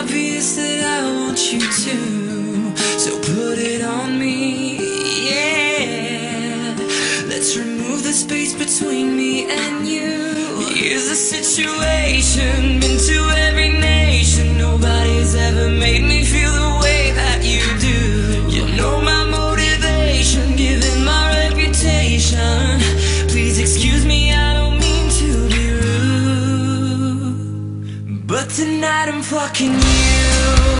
obvious that I want you to. So put it on me, yeah. Let's remove the space between me and you. Here's the situation, tonight I'm fucking you.